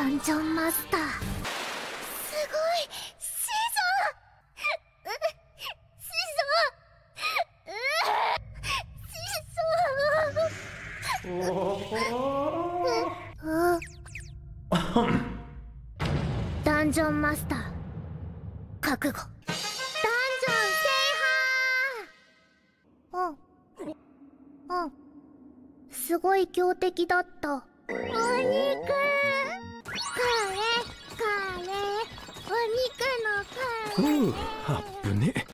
ダンジョンマスター。すごい師匠師匠師匠うダンジョンマスター。覚悟ダンジョン制覇うんうんすごい強敵だったお肉ふうあっぶね。